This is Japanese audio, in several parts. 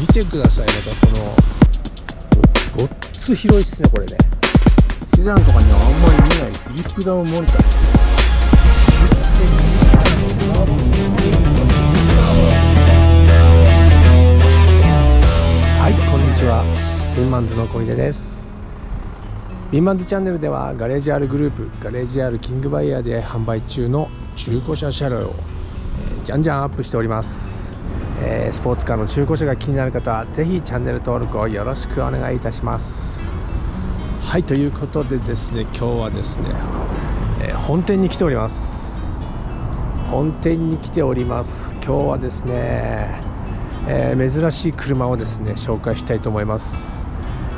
見てくださいまたこの。ごっつ広いっすねこれね。セダンとかにはあんまり見ない。フリップダウンモニターはいこんにちは。ビンマンズの小出です。ビンマンズチャンネルではガレージ R グループガレージ R キングバイヤーで販売中の中古車車両を、えーじゃんじゃんアップしております、えースポーツカーの中古車が気になる方はぜひチャンネル登録をよろしくお願いいたします。はいということでですね今日はですね、えー本店に来ております。本店に来ております。今日はですね、えー珍しい車をですね紹介したいと思います、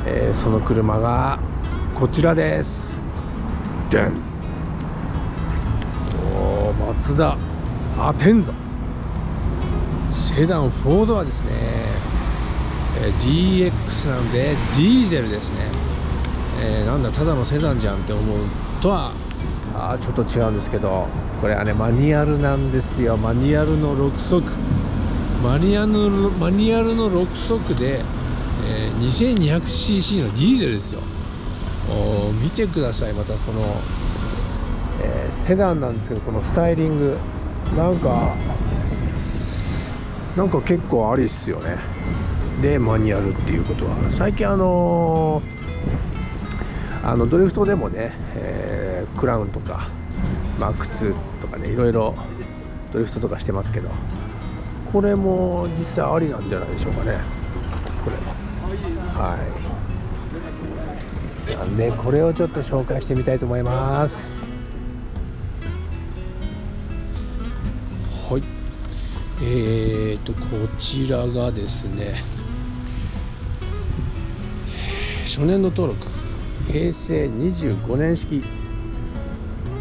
えーその車がこちらです。でん。おーマツダアテンザセダン4ドアですね、えー DX なのでディーゼルですね、えーなんだただのセダンじゃんって思うとはあちょっと違うんですけどこれはねマニュアルなんですよ。マニュアルの6速マニュアルのマニュアルの6速で、えー 2200cc のディーゼルですよ。お見てください。またこの、えーセダンなんですけどこのスタイリング。なんかなんか結構ありっすよね。でマニュアルっていうことは。最近あのーあのドリフトでもね、えークラウンとかマーク2とかねいろいろドリフトとかしてますけどこれも実際ありなんじゃないでしょうかね。これはい。なんでこれをちょっと紹介してみたいと思います。はい。えーとこちらがですね初年度登録平成25年式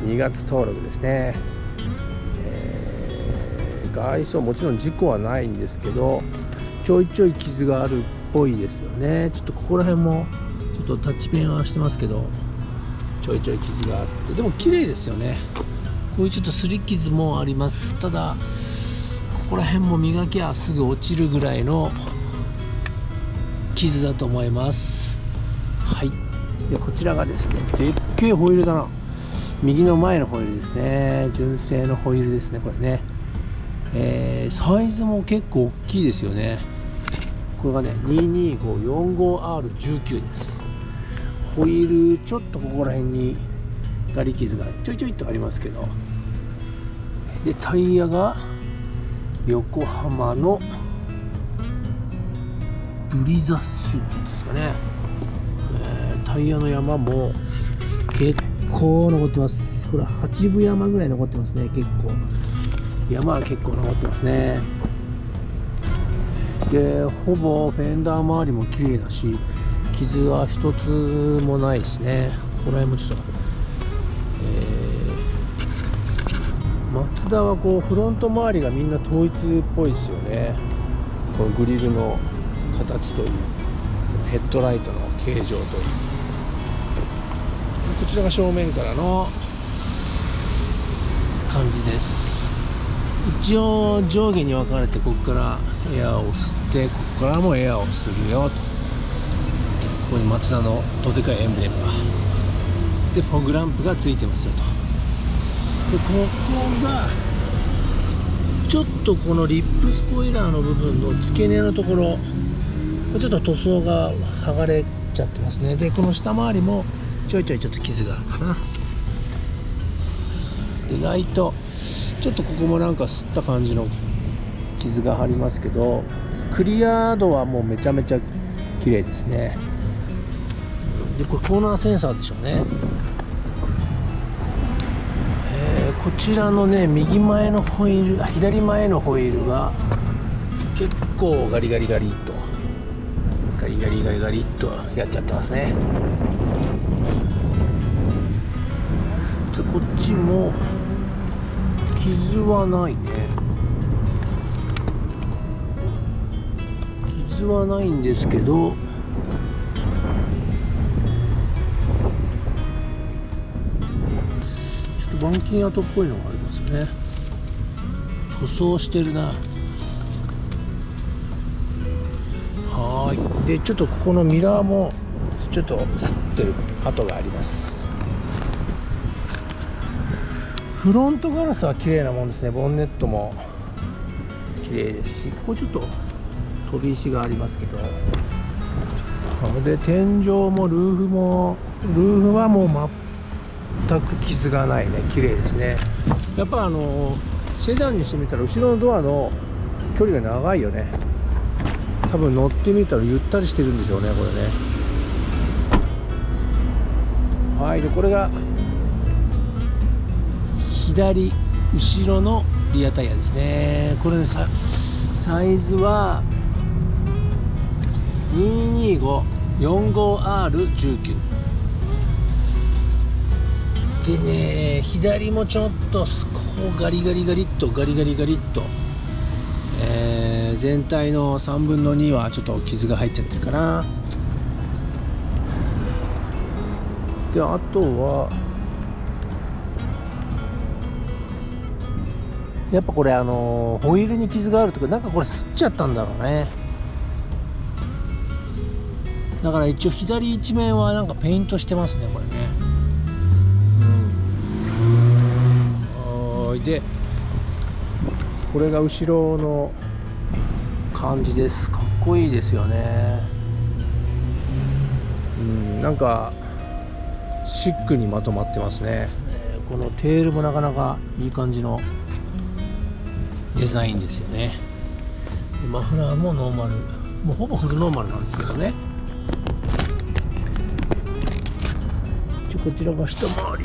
2月登録ですね、えー外装もちろん事故はないんですけどちょいちょい傷があるっぽいですよね。ちょっとここら辺もちょっとタッチペンはしてますけどちょいちょい傷があってでも綺麗ですよね。こういうちょっと擦り傷もあります。ただここら辺も磨きゃすぐ落ちるぐらいの傷だと思います。はい。でこちらがですねでっけえホイールだな。右の前のホイールですね。純正のホイールですねこれね。えーサイズも結構大きいですよね。これがね 22545R19 です。ホイールちょっとここら辺にガリ傷がちょいちょいとありますけど。でタイヤが横浜のブリザッシュっていうんですかね、えータイヤの山も結構残ってます。これ8分山ぐらい残ってますね結構。山は結構残ってますね。でほぼフェンダー周りも綺麗だし傷は一つもないですね。ここら辺もちょっとツダはこうフロント周りがみんな統一っぽいですよね。このグリルの形といいヘッドライトの形状といいこちらが正面からの感じです。一応上下に分かれてここからエアを吸ってここからもエアをするよと。ここにマツダのどでかいエンブレムが。でフォグランプがついてますよと。ここがちょっとこのリップスポイラーの部分の付け根のところちょっと塗装が剥がれちゃってますね。でこの下回りもちょいちょいちょっと傷があるかな。でライト。ちょっとここもなんか吸った感じの傷がありますけどクリア度はもうめちゃめちゃ綺麗ですね。でこれコーナーセンサーでしょうね。こちらのね右前のホイール左前のホイールが結構ガリガリガリっとガリガリガリガリっとやっちゃってますね。でこっちも傷はないね。傷はないんですけど板金跡っぽいのがありますね。塗装してるな。はい。でちょっとここのミラーもちょっと吸ってる跡があります。フロントガラスは綺麗なもんですね。ボンネットも綺麗ですしここちょっと飛び石がありますけど。で天井もルーフもルーフはもう真っ全く傷がないね綺麗ですね。やっぱあのセダンにしてみたら後ろのドアの距離が長いよね。多分乗ってみたらゆったりしてるんでしょうねこれね。はいでこれが左後ろのリアタイヤですね。これねササイズは 22545R19 でね左もちょっとこうガリガリガリっとガリガリガリっと、えー、全体の3分の2はちょっと傷が入っちゃってるかな。であとはやっぱこれあのホイールに傷があるとかなんかこれすっちゃったんだろうね。だから一応左一面はなんかペイントしてますねこれね。いでこれが後ろの感じですか。っこいいですよね。うんなんかシックにまとまってますね。このテールもなかなかいい感じのデザインですよね。マフラーもノーマル。もうほぼフルノーマルなんですけどね。こちらが下回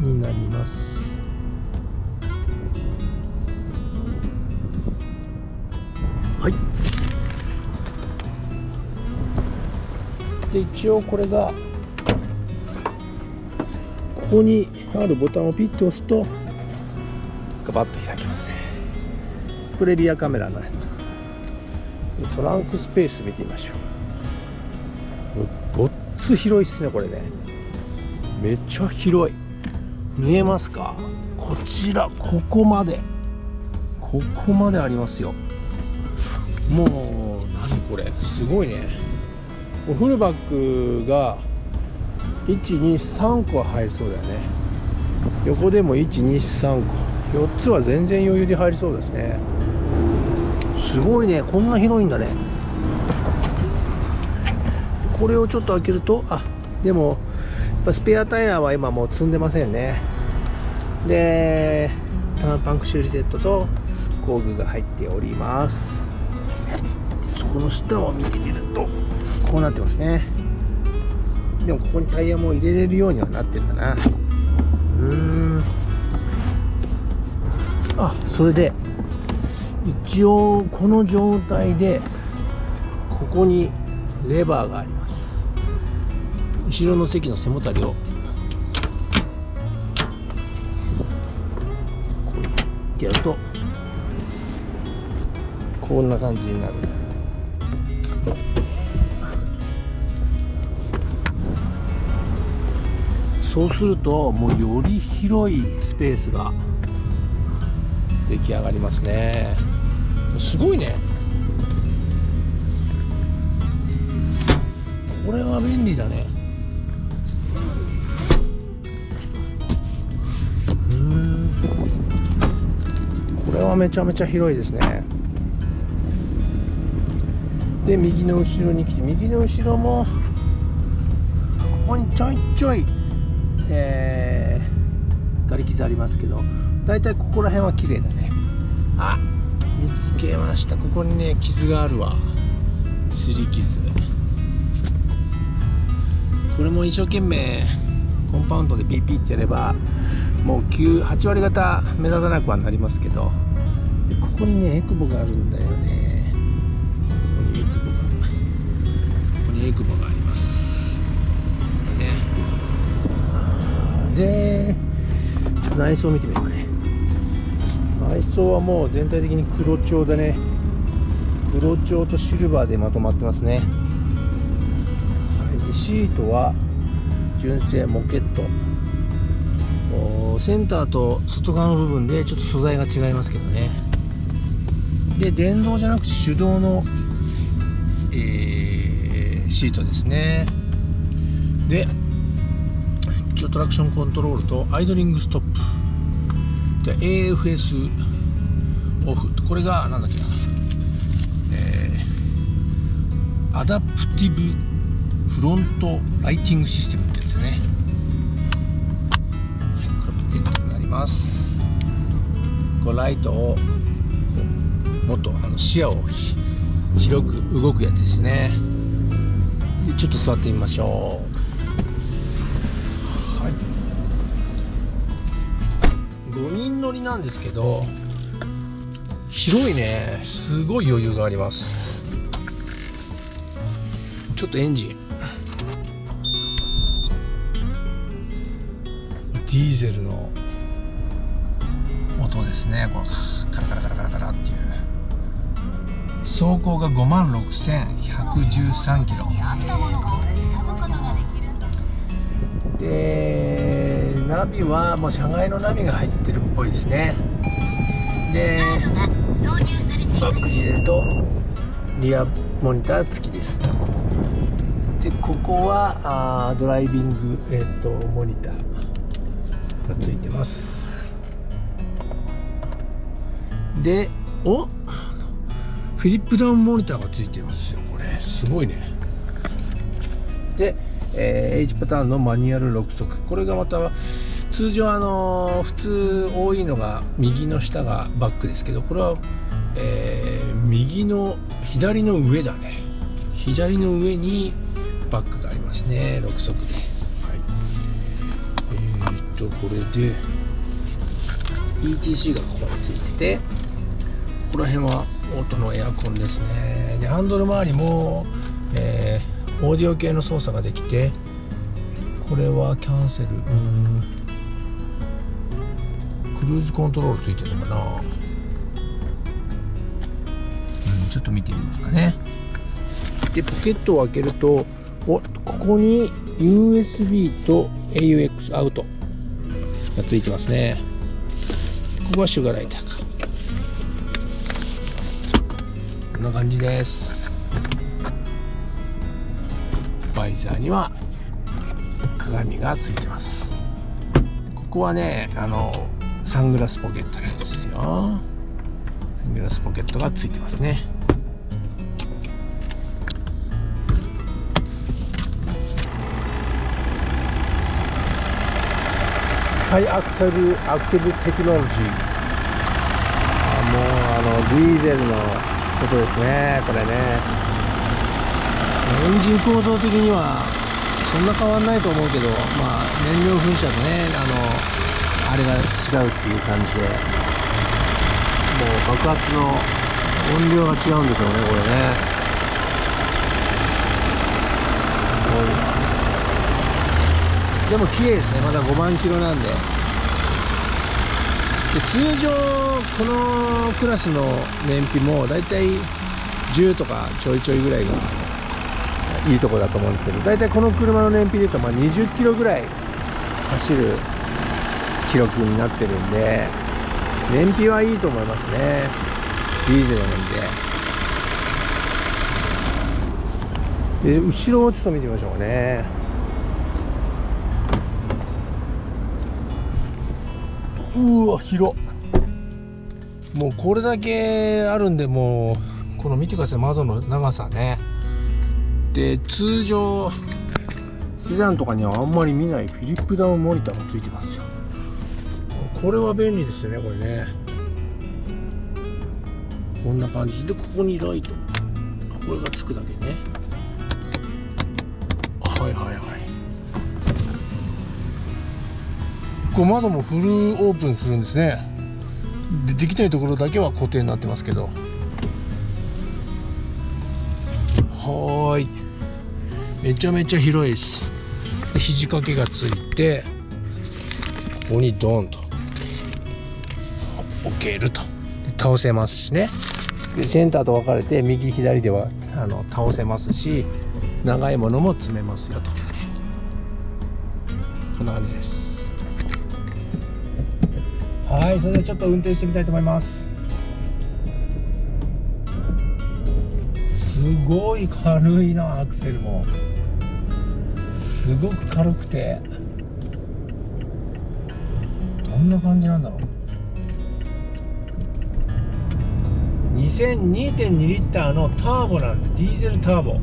りになりますで一応これがここにあるボタンをピッと押すとガバッと開きますね。これリアカメラのやつ。トランクスペース見てみましょう。ごっつ広いっすねこれね。めっちゃ広い。見えますか？こちらここまで。ここまでありますよ。もう何これ？すごいねフルバックが123個は入りそうだよね。横でも123個。4つは全然余裕で入りそうですね。すごいね。こんな広いんだね。これをちょっと開けるとあでもスペアタイヤは今もう積んでませんね。でパンク修理セットと工具が入っております。そこの下を見てみるとこうなってますね。でもここにタイヤも入れれるようにはなってるかな。うん。あそれで一応この状態でここにレバーがあります。後ろの席の背もたれを。こうやってやるとこんな感じになる。そうするともうより広いスペースが出来上がりますね。すごいね。これは便利だね。うん。これはめちゃめちゃ広いですね。で右の後ろに来て右の後ろもここにちょいちょいえー、ガリ傷ありますけどだいたいここら辺は綺麗だね。あ見つけました。ここにね傷があるわ。すり傷。これも一生懸命コンパウンドでピーピーってやればもう98割方目立たなくはなりますけど。でここにねエクボがあるんだよね。ここにエクボがここにエクボがで内装見てみようかね。内装はもう全体的に黒調でね。黒調とシルバーでまとまってますね、はい、シートは純正モケット。センターと外側の部分でちょっと素材が違いますけどね。で電動じゃなくて手動のえー、シートですね。で応トラクションコントロールとアイドリングストップ。で AFS オフ。これが何だっけな。えー、アダプティブフロントライティングシステムってやつですね、はい、クロップテントになります。こうライトをもっとあの視野を広く動くやつですね。ちょっと座ってみましょう。5人乗りなんですけど広いね。すごい余裕があります。ちょっとエンジン。ディーゼルの音ですね。このカラカラカラカラカラっていう。走行が5万6113キロ。でナビはもう車外のナビが入ってるっぽいですね。でバックに入れるとリアモニター付きです。でここはあドライビング、えーと、モニターがついてます。でおフィリップダウンモニターがついてますよこれ。すごいね。で、えー、H パターンのマニュアル6速これがまた通常あの普通多いのが右の下がバックですけどこれは、えー、右の左の上だね。左の上にバックがありますね。6速で、はい、えー、っとこれで ETC がここについててここら辺はオートのエアコンですね。でハンドル周りも、えー、オーディオ系の操作ができてこれはキャンセル。クルーズコントロールついてるのかな？うんちょっと見てみますかね。でポケットを開けるとおここに USB と AUX アウトがついてますね。ここはシュガーライターか。んな感じです。バイザーには鏡がついてます。ここはねあのサングラスポケットなんですよ。サングラスポケットがついてますね。スカイアクティブアクティブテクノロジーあもうあのディーゼルのことですね。これね。エンジン構造的にはそんな変わんないと思うけどまあ燃料噴射とねあのあれが違うっていう感じで。もう爆発の音量が違うんでしょうねこれね。でも綺麗ですね。まだ5万キロなんで。で通常このクラスの燃費もだいたい10とかちょいちょいぐらいがいいとこだと思うんですけどだいたいこの車の燃費でいうとまあ20キロぐらい走る記録になってるんで燃費はいいと思いますね。ディーゼルなんで。で後ろをちょっと見てみましょうね。うわ広もうこれだけあるんでもうこの見てください窓の長さね。で通常セダンとかにはあんまり見ないフィリップダウンモニターもついてますよ。これは便利ですねこれね。こんな感じでここにライト。これがつくだけね。はいはいはい。こう窓もフルオープンするんですね。でできないところだけは固定になってますけど。はい。めちゃめちゃ広いです。肘掛けがついてここにドンと。けると。倒せますしね。でセンターと分かれて右左ではあの倒せますし長いものも詰めますよと。こんな感じです。はいそれではちょっと運転してみたいと思います。すごい軽いなアクセルも。すごく軽くて。どんな感じなんだろう。2002.2リッターのターボなんでディーゼルターボ。っ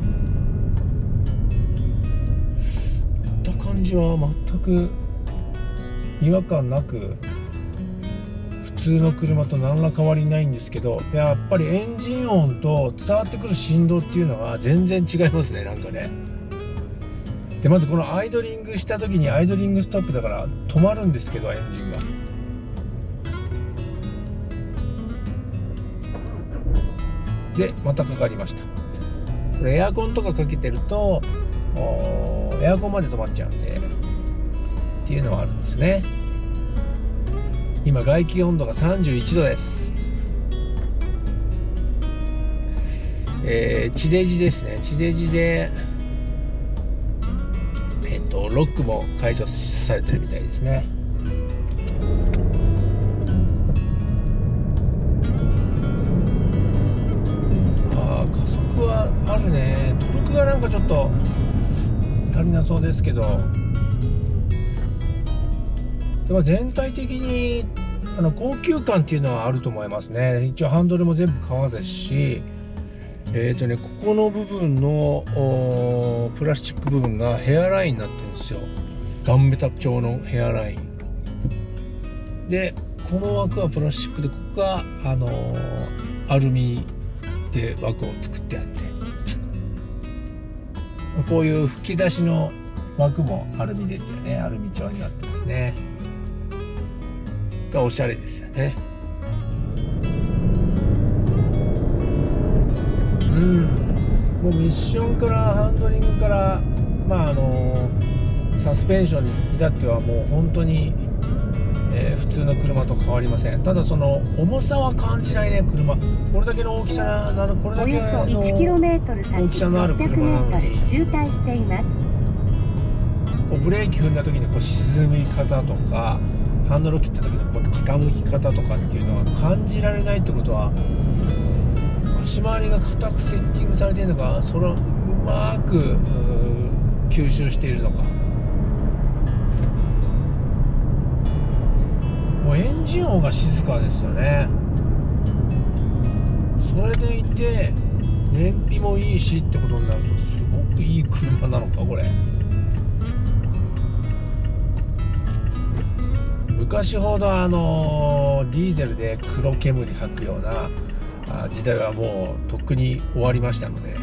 た感じは全く違和感なく普通の車と何ら変わりないんですけどやっぱりエンジン音と伝わってくる振動っていうのは全然違いますねなんかね。でまずこのアイドリングした時にアイドリングストップだから止まるんですけどエンジンが。でまたかかりました。これエアコンとかかけてるとエアコンまで止まっちゃうんでっていうのはあるんですね。今外気温度が31度です。えー、地デジですね。地デジでえっ、とロックも解除されてるみたいですね。加速はあるね。トルクがなんかちょっと足りなそうですけど。でも全体的にあの高級感っていうのはあると思いますね。一応ハンドルも全部革ですし。えーとね、ここの部分のプラスチック部分がヘアラインになってるんですよ。ガンメタ調のヘアライン。でこの枠はプラスチックでここが、あのー、アルミで枠を作ってあって。こういう吹き出しの枠もアルミですよね。アルミ調になってますね。がおしゃれですよね。うん。もうミッションからハンドリングからまああのサスペンションに至ってはもう本当に、えー、普通の車と変わりません。ただその重さは感じないね車。これだけの大きさなのこれだけの大きさのある車なのに。ブレーキ踏んだ時にこう沈み方とかハンドルを切った時のこう傾き方とかっていうのは感じられないってことは足回りが硬くセッティングされているのかそれをうまく吸収しているのかもうエンジン音が静かですよね。それでいて燃費もいいしってことになるとすごくいい車なのかこれ。昔ほどあのディーゼルで黒煙吐くような時代はもうとっくに終わりましたので。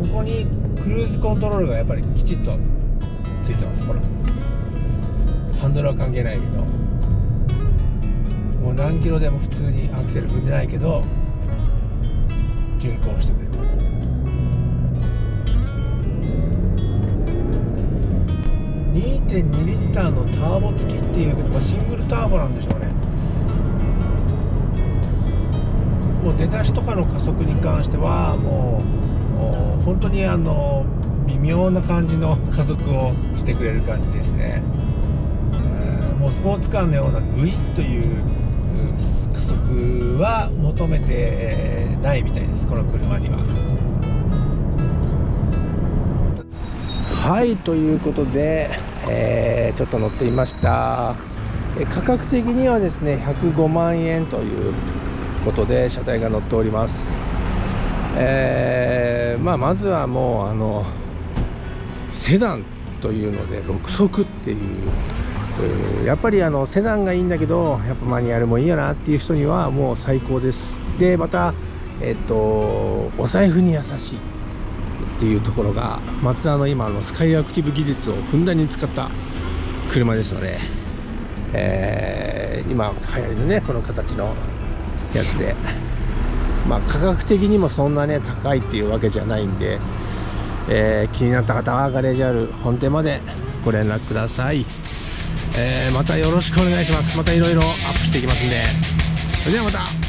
ここにクルーズコントロールがやっぱりきちっとついてます。ほら。ハンドルは関係ないけどもう何キロでも普通にアクセル踏んでないけど巡航してくれる。2.2リッターのターボ付きっていうけどシングルターボなんでしょうね。もう出だしとかの加速に関してはもう本当にあの微妙な感じの加速をしてくれる感じですね、もうスポーツカーのようなグイッという加速は求めてないみたいですこの車には。はいということで、えー、ちょっと乗ってみました。価格的にはですね105万円ということで車体が乗っております、えー、まあ、まずはもうあのセダンというので6速っていうやっぱりあのセダンがいいんだけどやっぱマニュアルもいいよなっていう人にはもう最高です。でまたえっとお財布に優しいっていうところがマツダの今のスカイアクティブ技術をふんだんに使った車ですので、えー、今流行りのねこの形のやつで。まあ価格的にもそんなね高いっていうわけじゃないんで、えー、気になった方はガレージある本店までご連絡ください、えー、またよろしくお願いします。またいろいろアップしていきますんで。それではまた。